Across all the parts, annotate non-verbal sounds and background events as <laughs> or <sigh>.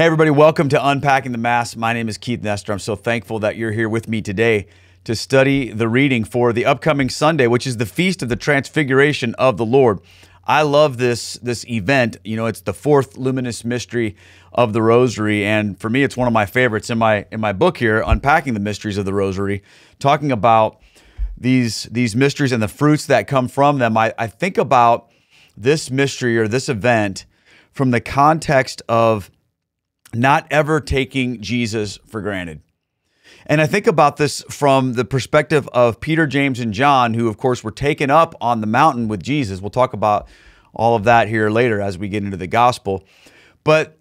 Hey, everybody, welcome to Unpacking the Mass. My name is Keith Nester. I'm so thankful that you're here with me today to study the reading for the upcoming Sunday, which is the Feast of the Transfiguration of the Lord. I love this, this event. You know, it's the fourth luminous mystery of the Rosary, and for me, it's one of my favorites in my in my book here, Unpacking the Mysteries of the Rosary, talking about these these mysteries and the fruits that come from them. I, I think about this mystery or this event from the context of not ever taking Jesus for granted. And I think about this from the perspective of Peter, James, and John, who, of course, were taken up on the mountain with Jesus. We'll talk about all of that here later as we get into the gospel. But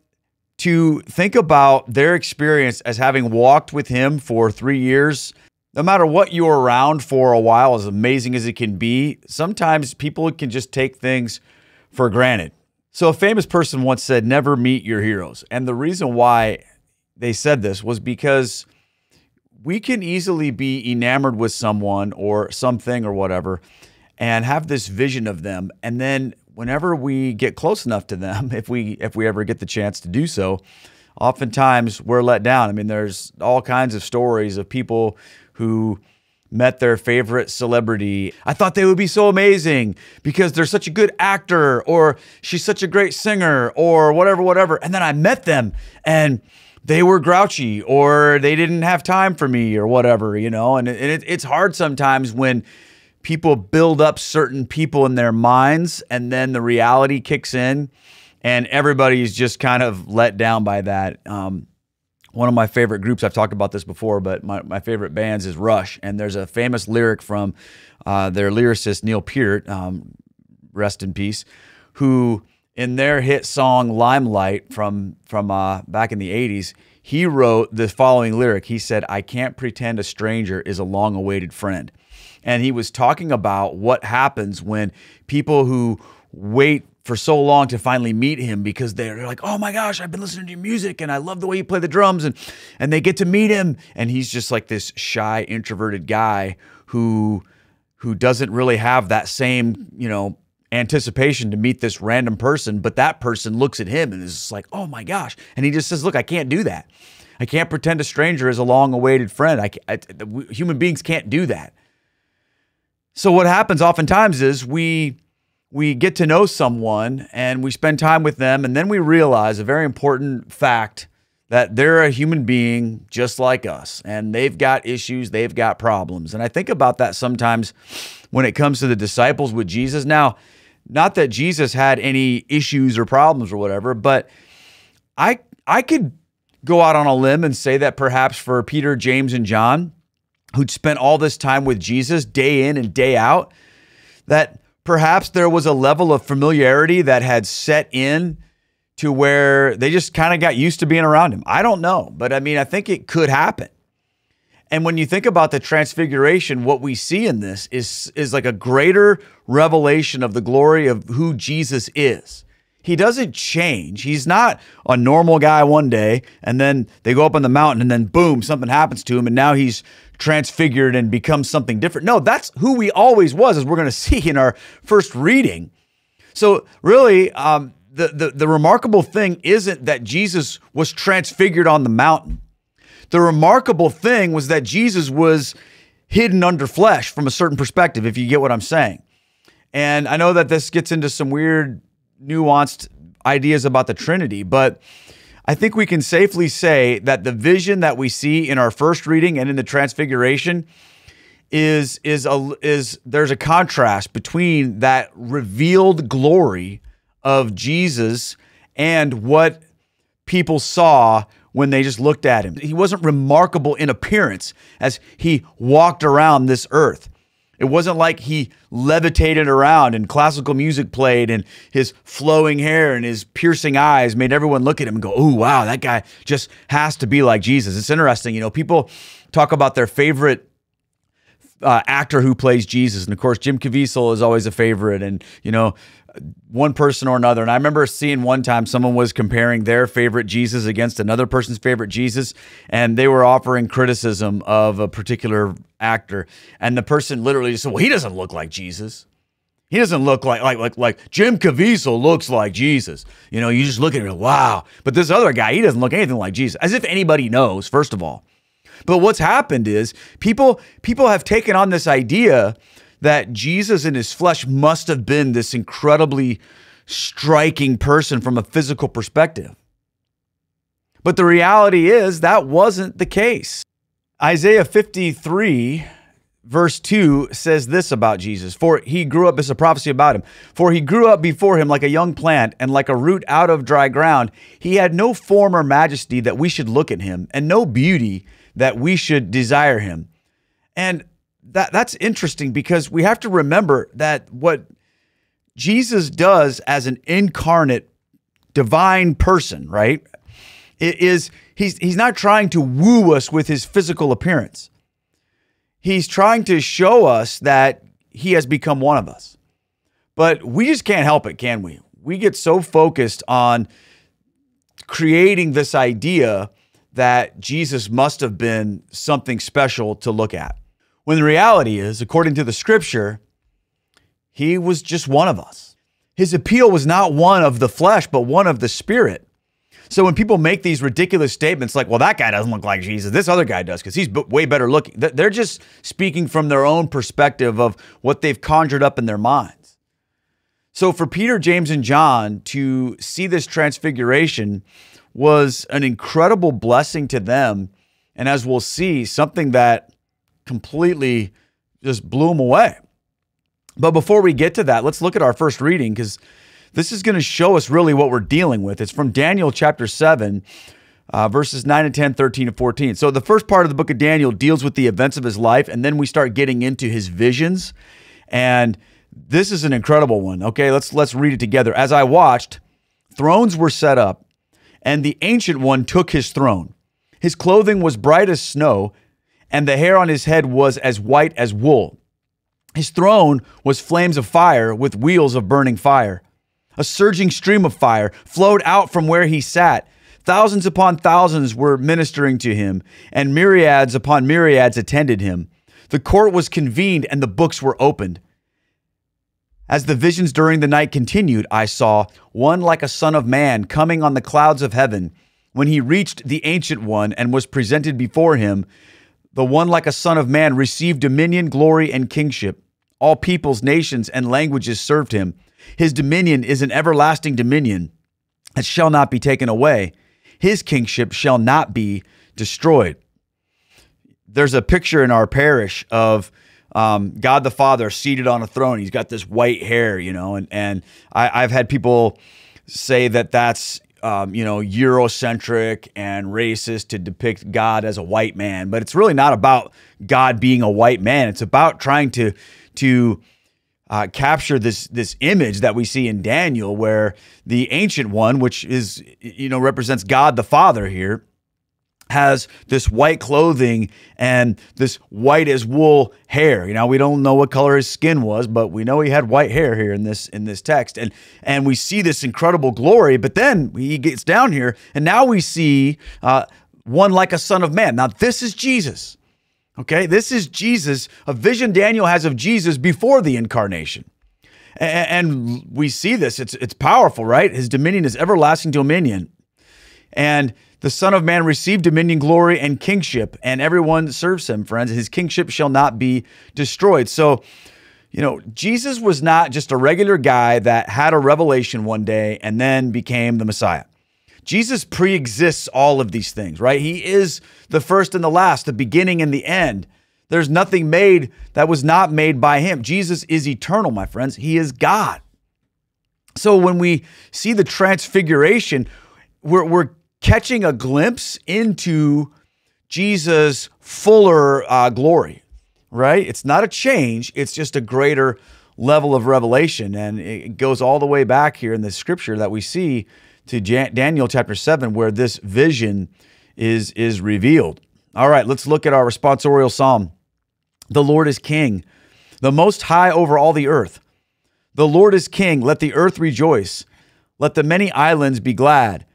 to think about their experience as having walked with him for three years, no matter what you're around for a while, as amazing as it can be, sometimes people can just take things for granted. So, a famous person once said, Never meet your heroes. And the reason why they said this was because we can easily be enamored with someone or something or whatever and have this vision of them. And then, whenever we get close enough to them, <laughs> if we if we ever get the chance to do so, oftentimes we're let down. I mean, there's all kinds of stories of people who met their favorite celebrity. I thought they would be so amazing because they're such a good actor or she's such a great singer or whatever, whatever. And then I met them and they were grouchy or they didn't have time for me or whatever, you know. And, it, it's hard sometimes when people build up certain people in their minds and then the reality kicks in and everybody's just kind of let down by that. Um, one of my favorite groups, I've talked about this before, but my, my favorite bands is Rush. And there's a famous lyric from uh, their lyricist, Neil Peart, um, rest in peace, who in their hit song Limelight from, from uh, back in the 80s, he wrote the following lyric. He said, I can't pretend a stranger is a long awaited friend. And he was talking about what happens when people who wait for so long to finally meet him because they're like, oh my gosh, I've been listening to your music and I love the way you play the drums and and they get to meet him and he's just like this shy, introverted guy who who doesn't really have that same, you know, anticipation to meet this random person, but that person looks at him and is like, oh my gosh. And he just says, look, I can't do that. I can't pretend a stranger is a long awaited friend. I, I, human beings can't do that. So what happens oftentimes is we we get to know someone and we spend time with them, and then we realize a very important fact that they're a human being just like us, and they've got issues, they've got problems. And I think about that sometimes when it comes to the disciples with Jesus. Now, not that Jesus had any issues or problems or whatever, but I I could go out on a limb and say that perhaps for Peter, James, and John, who'd spent all this time with Jesus day in and day out, that perhaps there was a level of familiarity that had set in to where they just kind of got used to being around him. I don't know, but I mean, I think it could happen. And when you think about the transfiguration, what we see in this is is like a greater revelation of the glory of who Jesus is. He doesn't change. He's not a normal guy one day and then they go up on the mountain and then boom, something happens to him and now he's transfigured and becomes something different. No, that's who we always was, as we're going <laughs> to see in our first reading. So, really, um, the, the, the remarkable thing isn't that Jesus was transfigured on the mountain. The remarkable thing was that Jesus was hidden under flesh from a certain perspective, if you get what I'm saying. And I know that this gets into some weird, nuanced ideas about the Trinity, but I think we can safely say that the vision that we see in our first reading and in the transfiguration is is a is there's a contrast between that revealed glory of Jesus and what people saw when they just looked at him. He wasn't remarkable in appearance as he walked around this earth. It wasn't like he levitated around and classical music played and his flowing hair and his piercing eyes made everyone look at him and go, "Oh, wow, that guy just has to be like Jesus." It's interesting, you know, people talk about their favorite uh, actor who plays Jesus, and of course, Jim Caviezel is always a favorite, and you know, one person or another. And I remember seeing one time someone was comparing their favorite Jesus against another person's favorite Jesus, and they were offering criticism of a particular actor. And the person literally said, Well, he doesn't look like Jesus. He doesn't look like like like like Jim Caviezel looks like Jesus. You know, you just look at him, wow. But this other guy, he doesn't look anything like Jesus. As if anybody knows, first of all. But what's happened is people people have taken on this idea that Jesus in his flesh must have been this incredibly striking person from a physical perspective. But the reality is that wasn't the case. Isaiah 53 verse 2 says this about Jesus For he grew up, as a prophecy about him. For he grew up before him like a young plant and like a root out of dry ground. He had no form or majesty that we should look at him, and no beauty that we should desire him. And that, that's interesting because we have to remember that what Jesus does as an incarnate divine person, right? Is he's he's not trying to woo us with his physical appearance. He's trying to show us that he has become one of us. But we just can't help it, can we? We get so focused on creating this idea that Jesus must have been something special to look at. When the reality is, according to the scripture, he was just one of us. His appeal was not one of the flesh, but one of the spirit. So when people make these ridiculous statements like, well, that guy doesn't look like Jesus, this other guy does because he's way better looking, they're just speaking from their own perspective of what they've conjured up in their minds. So for Peter, James, and John to see this transfiguration was an incredible blessing to them. And as we'll see, something that completely just blew them away. But before we get to that, let's look at our first reading because this is going to show us really what we're dealing with. It's from Daniel chapter 7, uh, verses 9 and 10, 13 and 14. So the first part of the book of Daniel deals with the events of his life, and then we start getting into his visions. And this is an incredible one. Okay, let's let's read it together. As I watched, thrones were set up, and the ancient one took his throne. His clothing was bright as snow, and the hair on his head was as white as wool. His throne was flames of fire with wheels of burning fire. A surging stream of fire flowed out from where he sat. Thousands upon thousands were ministering to him, and myriads upon myriads attended him. The court was convened, and the books were opened. As the visions during the night continued, I saw one like a son of man coming on the clouds of heaven. When he reached the ancient one and was presented before him, the one like a son of man received dominion, glory, and kingship. All peoples, nations, and languages served him. His dominion is an everlasting dominion that shall not be taken away. His kingship shall not be destroyed. There's a picture in our parish of um, God the Father seated on a throne. He's got this white hair, you know, and and I, have had people say that that's um, you know Eurocentric and racist to depict God as a white man, but it's really not about God being a white man. It's about trying to to uh, capture this this image that we see in Daniel, where the ancient one, which is you know represents God the Father here, has this white clothing and this white as wool hair. You know, we don't know what color his skin was, but we know he had white hair here in this in this text, and and we see this incredible glory. But then he gets down here, and now we see uh, one like a son of man. Now this is Jesus. Okay, this is Jesus, a vision Daniel has of Jesus before the incarnation. And we see this, it's, it's powerful, right? His dominion is everlasting dominion. And the Son of Man received dominion, glory, and kingship, and everyone serves him, friends. His kingship shall not be destroyed. So, you know, Jesus was not just a regular guy that had a revelation one day and then became the Messiah. Jesus pre-exists all of these things, right? He is the first and the last, the beginning and the end. There's nothing made that was not made by him. Jesus is eternal, my friends. He is God. So when we see the transfiguration, we're, we're catching a glimpse into Jesus' fuller uh, glory, right? It's not a change, it's just a greater level of revelation. And it goes all the way back here in the scripture that we see to Daniel chapter 7 where this vision is is revealed. All right, let's look at our responsorial psalm. The Lord is king, the most high over all the earth. The Lord is king, let the earth rejoice. Let the many islands be glad.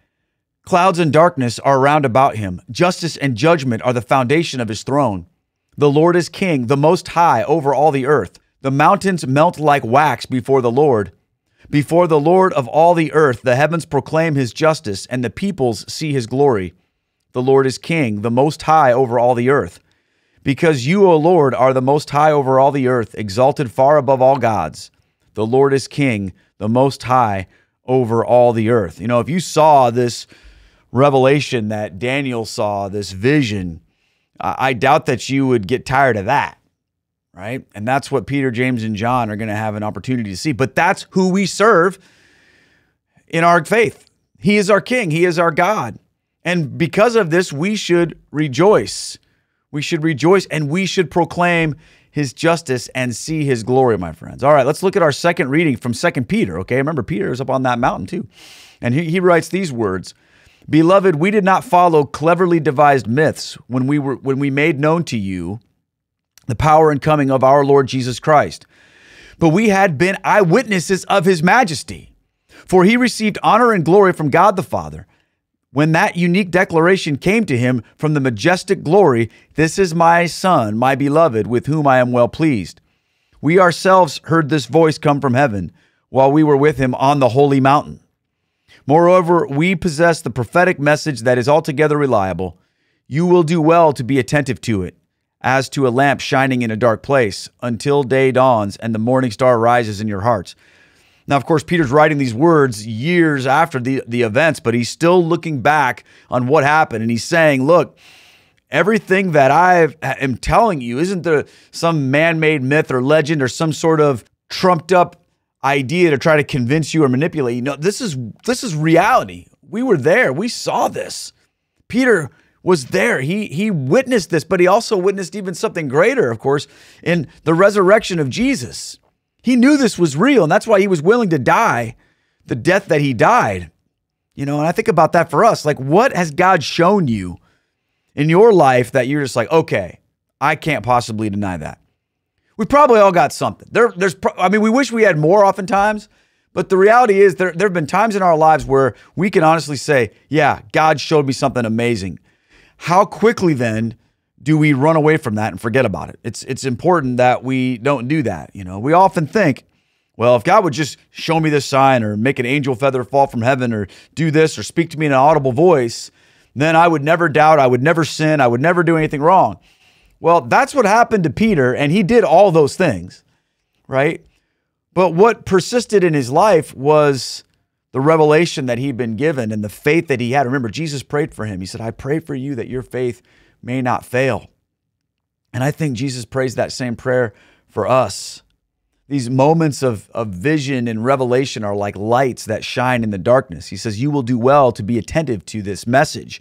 Clouds and darkness are round about him. Justice and judgment are the foundation of his throne. The Lord is king, the most high over all the earth. The mountains melt like wax before the Lord. Before the Lord of all the earth, the heavens proclaim his justice, and the peoples see his glory. The Lord is king, the most high over all the earth. Because you, O Lord, are the most high over all the earth, exalted far above all gods. The Lord is king, the most high over all the earth. You know, if you saw this revelation that Daniel saw, this vision, I doubt that you would get tired of that right? And that's what Peter, James, and John are going to have an opportunity to see. But that's who we serve in our faith. He is our King, He is our God. And because of this, we should rejoice. We should rejoice and we should proclaim his justice and see his glory, my friends. All right, let's look at our second reading from Second Peter. Okay, remember, Peter is up on that mountain too. And he, he writes these words Beloved, we did not follow cleverly devised myths when we were when we made known to you the power and coming of our Lord Jesus Christ. But we had been eyewitnesses of his majesty. For he received honor and glory from God the Father. When that unique declaration came to him from the majestic glory, This is my Son, my beloved, with whom I am well pleased. We ourselves heard this voice come from heaven while we were with him on the holy mountain. Moreover, we possess the prophetic message that is altogether reliable. You will do well to be attentive to it as to a lamp shining in a dark place until day dawns and the morning star rises in your hearts. Now, of course, Peter's writing these words years after the, the events, but he's still looking back on what happened. And he's saying, look, everything that I am telling you isn't the, some man made myth or legend or some sort of trumped up idea to try to convince you or manipulate you. No, this is, this is reality. We were there, we saw this. Peter was there. He he witnessed this, but he also witnessed even something greater, of course, in the resurrection of Jesus. He knew this was real, and that's why he was willing to die the death that he died. You know, and I think about that for us. Like, what has God shown you in your life that you're just like, okay, I can't possibly deny that? We probably all got something. There, there's, I mean, we wish we had more oftentimes, but the reality is there, there have been times in our lives where we can honestly say, yeah, God showed me something amazing. How quickly then do we run away from that and forget about it? It's it's important that we don't do that. You know, we often think, well, if God would just show me this sign or make an angel feather fall from heaven or do this or speak to me in an audible voice, then I would never doubt, I would never sin, I would never do anything wrong. Well, that's what happened to Peter, and he did all those things, right? But what persisted in his life was the revelation that he'd been given and the faith that he had. Remember, Jesus prayed for him. He said, I pray for you that your faith may not fail. And I think Jesus prays that same prayer for us. These moments of, of vision and revelation are like lights that shine in the darkness. He says, You will do well to be attentive to this message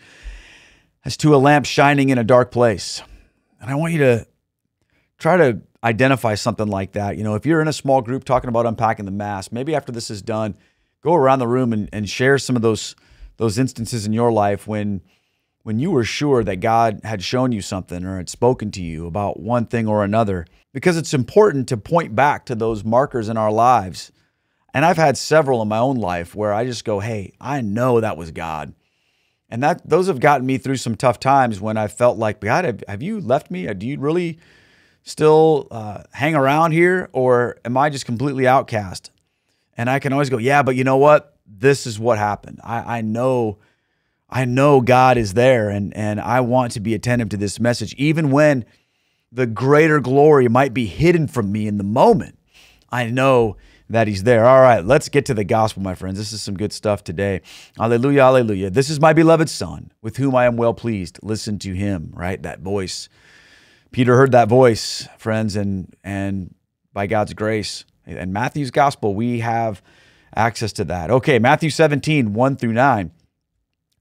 as to a lamp shining in a dark place. And I want you to try to identify something like that. You know, if you're in a small group talking about unpacking the mass, maybe after this is done, go around the room and, and share some of those those instances in your life when when you were sure that God had shown you something or had spoken to you about one thing or another because it's important to point back to those markers in our lives. And I've had several in my own life where I just go, "Hey, I know that was God." And that those have gotten me through some tough times when I felt like, God, have, have you left me? Do you really still uh, hang around here, or am I just completely outcast? And I can always go, yeah, but you know what? This is what happened. I, I know, I know God is there, and and I want to be attentive to this message, even when the greater glory might be hidden from me in the moment. I know that he's there. All right, let's get to the gospel, my friends. This is some good stuff today. Hallelujah, hallelujah. This is my beloved son, with whom I am well pleased. Listen to him, right? That voice. Peter heard that voice, friends, and and by God's grace, and Matthew's gospel, we have access to that. Okay, Matthew 17, 1 through 9.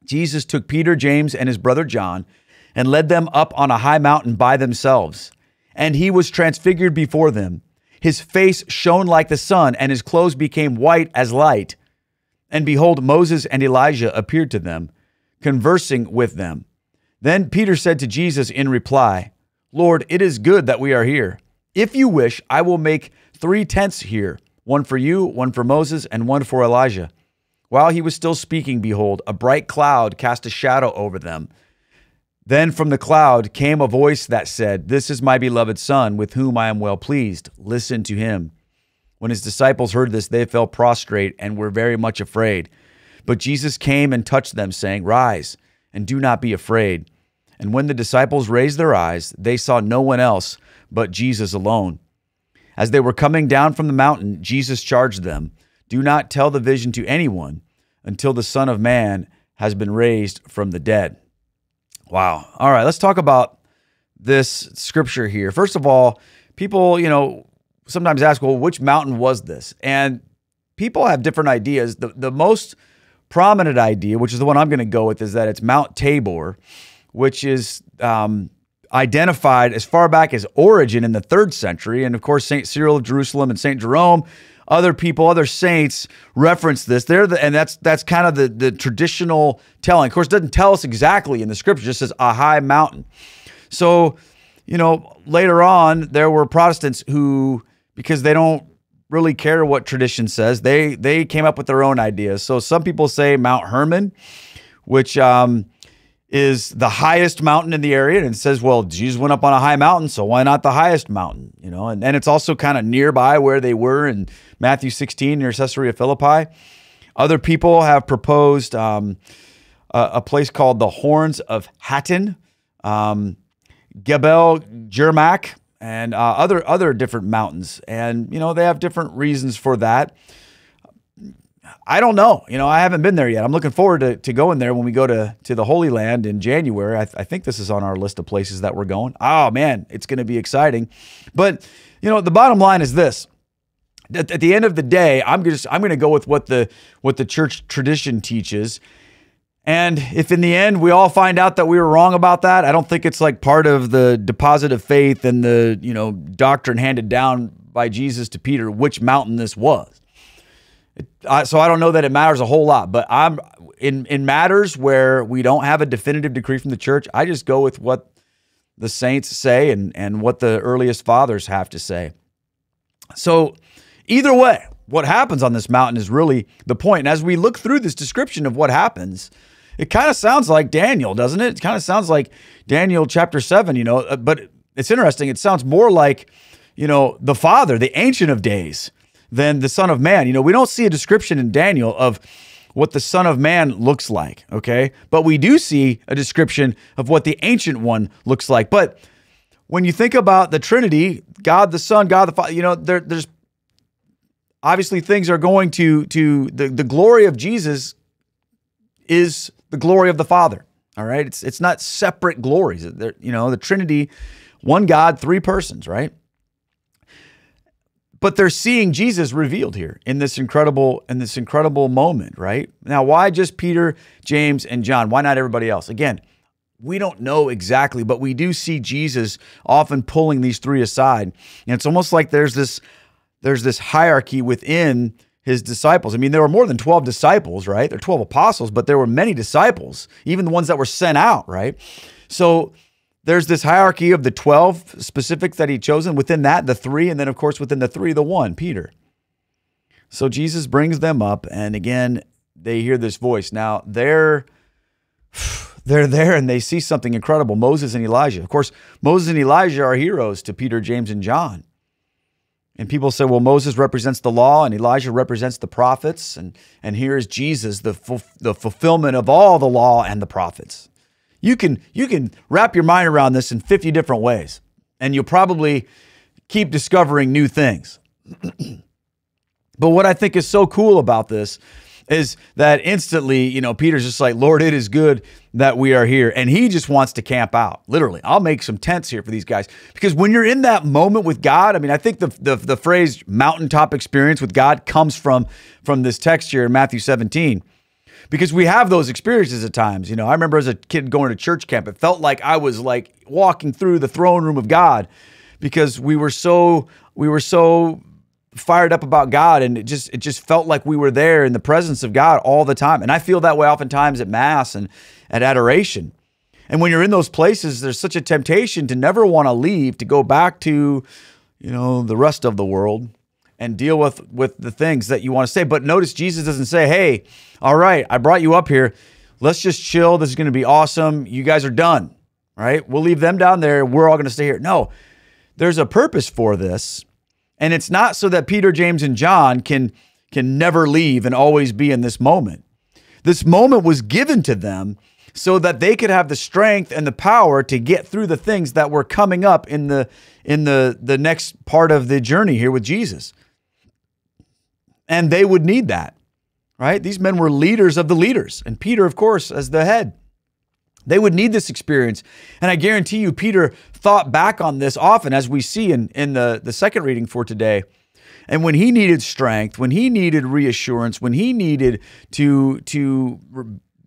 Jesus took Peter, James, and his brother John and led them up on a high mountain by themselves. And he was transfigured before them. His face shone like the sun, and his clothes became white as light. And behold, Moses and Elijah appeared to them, conversing with them. Then Peter said to Jesus in reply, Lord, it is good that we are here. If you wish, I will make three tents here one for you, one for Moses, and one for Elijah. While he was still speaking, behold, a bright cloud cast a shadow over them. Then from the cloud came a voice that said, This is my beloved Son, with whom I am well pleased. Listen to him. When his disciples heard this, they fell prostrate and were very much afraid. But Jesus came and touched them, saying, Rise and do not be afraid. And when the disciples raised their eyes, they saw no one else but Jesus alone. As they were coming down from the mountain, Jesus charged them, Do not tell the vision to anyone until the Son of Man has been raised from the dead. Wow. All right, let's talk about this scripture here. First of all, people, you know, sometimes ask, well, which mountain was this? And people have different ideas. The, the most prominent idea, which is the one I'm going to go with, is that it's Mount Tabor, which is um, identified as far back as Origen in the third century. And of course, St. Cyril of Jerusalem and St. Jerome other people, other saints reference this. They're the, and that's that's kind of the the traditional telling. Of course, it doesn't tell us exactly in the scripture. Just says a high mountain. So, you know, later on there were Protestants who, because they don't really care what tradition says, they they came up with their own ideas. So some people say Mount Hermon, which um, is the highest mountain in the area. And says, well, Jesus went up on a high mountain, so why not the highest mountain? You know, and, and it's also kind of nearby where they were in Matthew 16 near Caesarea Philippi. Other people have proposed um, a, a, place called the Horns of Hattin, um, Gebel Jermak, and uh, other other different mountains. And you know they have different reasons for that. I don't know. You know, I haven't been there yet. I'm looking forward to, to going there when we go to, to the Holy Land in January. I, th- I think this is on our list of places that we're going. Oh, man, it's going to be exciting. But, you know, the bottom line is this. At, at the end of the day, I'm just I'm going to go with what the what the church tradition teaches. And if in the end we all find out that we were wrong about that, I don't think it's like part of the deposit of faith and the, you know, doctrine handed down by Jesus to Peter which mountain this was. I, so I don't know that it matters a whole lot, but I'm in in matters where we don't have a definitive decree from the church. I just go with what the saints say and and what the earliest fathers have to say. So either way, what happens on this mountain is really the point. And as we look through this description of what happens, it kind of sounds like Daniel, doesn't it? It kind of sounds like Daniel chapter seven, you know. Uh, but it's interesting. It sounds more like you know the Father, the Ancient of Days than the Son of Man. You know, we don't see a description in Daniel of what the Son of Man looks like, okay? But we do see a description of what the Ancient One looks like. But when you think about the Trinity, God the Son, God the Father, you know, there, there's obviously things are going to to the, the glory of Jesus is the glory of the Father. All right. It's it's not separate glories. They're, you know, the Trinity, one God, three persons, right? but they're seeing Jesus revealed here in this incredible in this incredible moment, right? Now, why just Peter, James, and John? Why not everybody else? Again, we don't know exactly, but we do see Jesus often pulling these three aside. And it's almost like there's this there's this hierarchy within his disciples. I mean, there were more than 12 disciples, right? There are 12 apostles, but there were many disciples, even the ones that were sent out, right? So there's this hierarchy of the 12 specifics that he chosen. Within that, the three, and then, of course, within the three, the one, Peter. So Jesus brings them up, and again, they hear this voice. Now, they're. <sighs> They're there and they see something incredible Moses and Elijah. Of course, Moses and Elijah are heroes to Peter, James, and John. And people say, well, Moses represents the law and Elijah represents the prophets. And, and here is Jesus, the, the fulfillment of all the law and the prophets. You can you can wrap your mind around this in 50 different ways and you'll probably keep discovering new things. <clears throat> but what I think is so cool about this is that instantly, you know, Peter's just like, Lord, it is good that we are here. And he just wants to camp out. Literally, I'll make some tents here for these guys. Because when you're in that moment with God, I mean, I think the, the, the phrase mountaintop experience with God comes from, from this text here in Matthew 17 because we have those experiences at times. You know, I remember as a kid going to church camp, it felt like I was like walking through the throne room of God because we were so we were so fired up about God and it just it just felt like we were there in the presence of God all the time. And I feel that way oftentimes at mass and at adoration. And when you're in those places, there's such a temptation to never want to leave, to go back to, you know, the rest of the world and deal with with the things that you want to say. But notice Jesus doesn't say, "Hey, all right, I brought you up here. Let's just chill. This is going to be awesome. You guys are done." right? We'll leave them down there. We're all going to stay here. No, there's a purpose for this. And it's not so that Peter, James, and John can, can never leave and always be in this moment. This moment was given to them so that they could have the strength and the power to get through the things that were coming up in the in the the next part of the journey here with Jesus. And they would need that. Right? These men were leaders of the leaders, and Peter of course as the head. They would need this experience. And I guarantee you Peter thought back on this often as we see in in the the second reading for today. And when he needed strength, when he needed reassurance, when he needed to to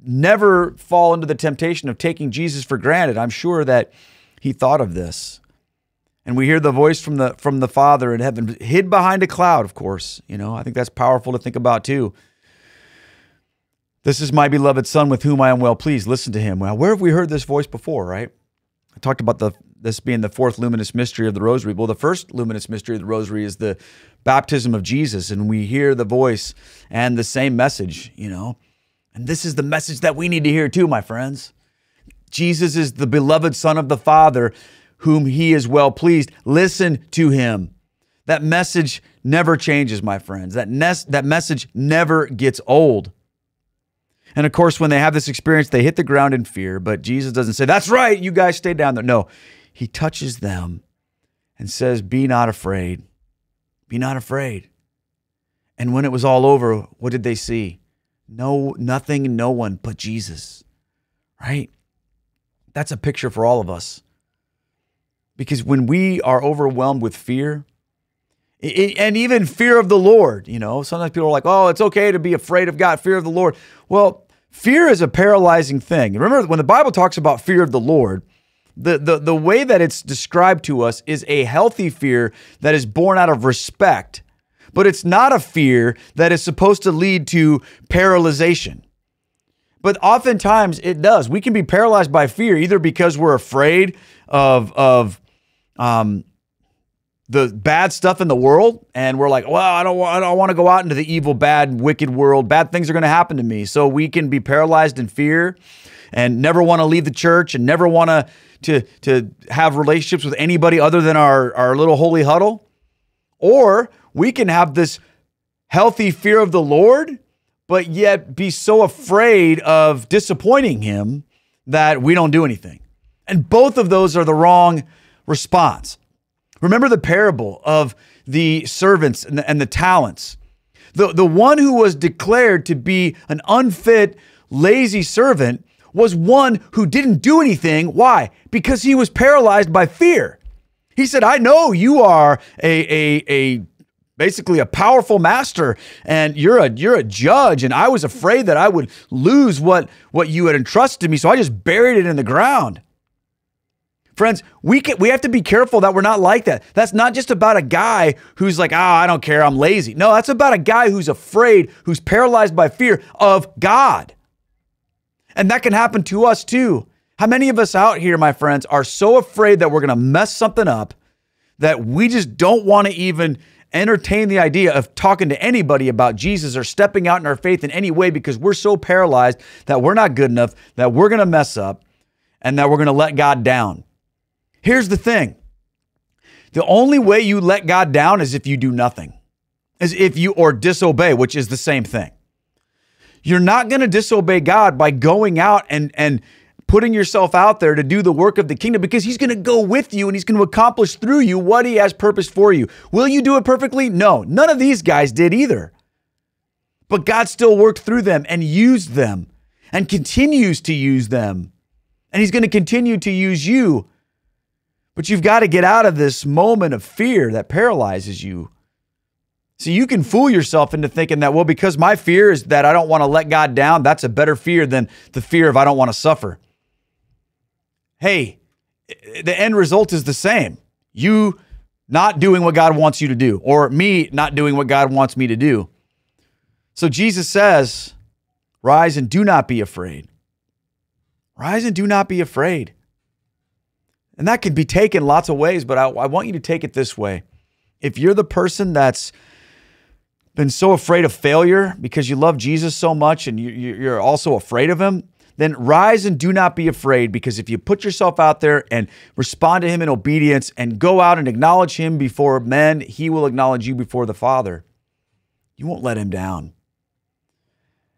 never fall into the temptation of taking Jesus for granted. I'm sure that he thought of this. And we hear the voice from the from the Father in heaven, hid behind a cloud, of course. You know, I think that's powerful to think about too. This is my beloved Son with whom I am well pleased. Listen to him. Well, where have we heard this voice before, right? I talked about the this being the fourth luminous mystery of the rosary. Well, the first luminous mystery of the rosary is the baptism of Jesus, and we hear the voice and the same message, you know. And this is the message that we need to hear too, my friends. Jesus is the beloved Son of the Father, whom he is well pleased. Listen to him. That message never changes, my friends. That, that message never gets old. And of course, when they have this experience, they hit the ground in fear. But Jesus doesn't say, That's right, you guys stay down there. No, he touches them and says, Be not afraid. Be not afraid. And when it was all over, what did they see? No, nothing, no one but Jesus, right? That's a picture for all of us. Because when we are overwhelmed with fear, and even fear of the Lord, you know, sometimes people are like, oh, it's okay to be afraid of God, fear of the Lord. Well, fear is a paralyzing thing. Remember, when the Bible talks about fear of the Lord, the, the, the way that it's described to us is a healthy fear that is born out of respect but it's not a fear that is supposed to lead to paralyzation. But oftentimes it does. We can be paralyzed by fear either because we're afraid of of um, the bad stuff in the world, and we're like, well, I don't, want, I don't want to go out into the evil, bad, wicked world. Bad things are going to happen to me. So we can be paralyzed in fear, and never want to leave the church, and never want to to to have relationships with anybody other than our our little holy huddle. Or we can have this healthy fear of the Lord, but yet be so afraid of disappointing Him that we don't do anything. And both of those are the wrong response. Remember the parable of the servants and the, and the talents. The, the one who was declared to be an unfit, lazy servant was one who didn't do anything. Why? Because he was paralyzed by fear. He said, I know you are a, a, a basically a powerful master and you're a you're a judge and I was afraid that I would lose what what you had entrusted to me so I just buried it in the ground. Friends, we can, we have to be careful that we're not like that. That's not just about a guy who's like, "Ah, oh, I don't care, I'm lazy." No, that's about a guy who's afraid, who's paralyzed by fear of God. And that can happen to us too. How many of us out here, my friends, are so afraid that we're going to mess something up that we just don't want to even entertain the idea of talking to anybody about Jesus or stepping out in our faith in any way because we're so paralyzed that we're not good enough, that we're going to mess up, and that we're going to let God down. Here's the thing the only way you let God down is if you do nothing, is if you or disobey, which is the same thing. You're not going to disobey God by going out and and putting yourself out there to do the work of the kingdom because he's going to go with you and he's going to accomplish through you what he has purposed for you. Will you do it perfectly? No, none of these guys did either. But God still worked through them and used them and continues to use them. And he's going to continue to use you. But you've got to get out of this moment of fear that paralyzes you. So you can fool yourself into thinking that, well, because my fear is that I don't want to let God down, that's a better fear than the fear of I don't want to suffer hey, the end result is the same. You not doing what God wants you to do, or me not doing what God wants me to do. So Jesus says, Rise and do not be afraid. Rise and do not be afraid. And that can be taken lots of ways, but I, I, want you to take it this way. If you're the person that's been so afraid of failure because you love Jesus so much and you, you're also afraid of him, then rise and do not be afraid, because if you put yourself out there and respond to Him in obedience and go out and acknowledge Him before men, He will acknowledge you before the Father. You won't let Him down.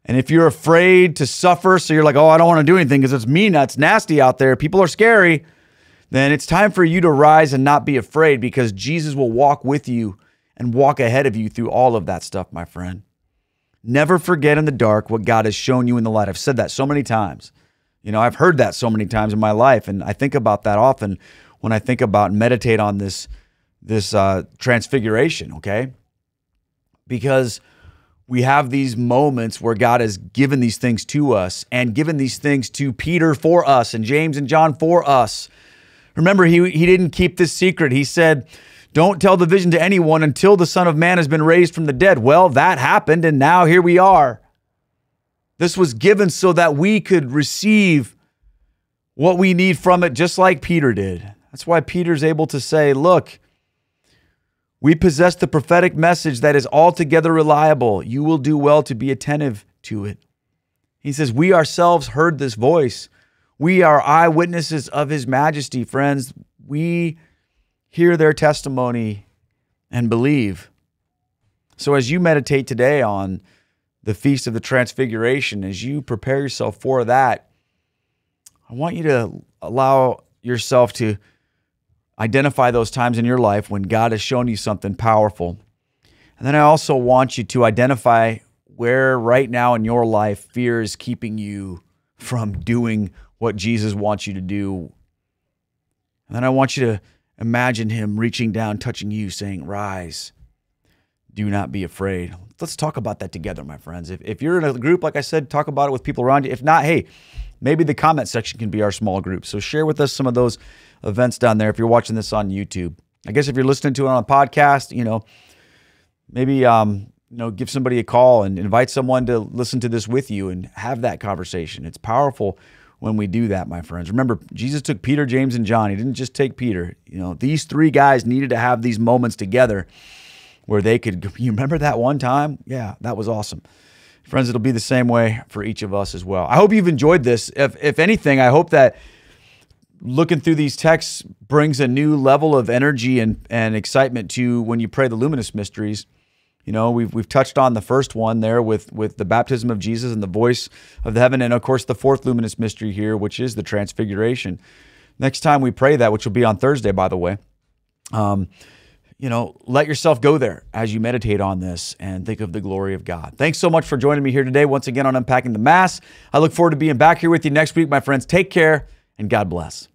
And if you're afraid to suffer, so you're like, oh, I don't want to do anything because it's mean, it's nasty out there, people are scary, then it's time for you to rise and not be afraid because Jesus will walk with you and walk ahead of you through all of that stuff, my friend. Never forget in the dark what God has shown you in the light. I've said that so many times. You know, I've heard that so many times in my life, and I think about that often when I think about and meditate on this this uh, transfiguration. Okay, because we have these moments where God has given these things to us and given these things to Peter for us and James and John for us. Remember, he, he didn't keep this secret. He said, Don't tell the vision to anyone until the Son of Man has been raised from the dead. Well, that happened, and now here we are. This was given so that we could receive what we need from it, just like Peter did. That's why Peter's able to say, Look, we possess the prophetic message that is altogether reliable. You will do well to be attentive to it. He says, We ourselves heard this voice. We are eyewitnesses of his majesty, friends. We hear their testimony and believe. So, as you meditate today on the Feast of the Transfiguration, as you prepare yourself for that, I want you to allow yourself to Identify those times in your life when God has shown you something powerful. And then I also want you to identify where right now in your life fear is keeping you from doing what Jesus wants you to do. And then I want you to imagine him reaching down, touching you, saying, Rise, do not be afraid. Let's talk about that together, my friends. If, if you're in a group, like I said, talk about it with people around you. If not, hey, maybe the comment section can be our small group. So share with us some of those events down there if you're watching this on YouTube. I guess if you're listening to it on a podcast, you know, maybe um, you know, give somebody a call and invite someone to listen to this with you and have that conversation. It's powerful when we do that, my friends. Remember, Jesus took Peter, James, and John. He didn't just take Peter. You know, these three guys needed to have these moments together where they could. <laughs> You remember that one time? Yeah, that was awesome. Friends, it'll be the same way for each of us as well. I hope you've enjoyed this. If, if anything, I hope that looking through these texts brings a new level of energy and, and excitement to when you pray the luminous mysteries. You know, we've we've touched on the first one there with with the baptism of Jesus and the voice of the heaven, and of course the fourth luminous mystery here, which is the transfiguration. Next time we pray that, which will be on Thursday, by the way, um, you know, let yourself go there as you meditate on this and think of the glory of God. Thanks so much for joining me here today, once again on Unpacking the Mass. I look forward to being back here with you next week, my friends. Take care and God bless.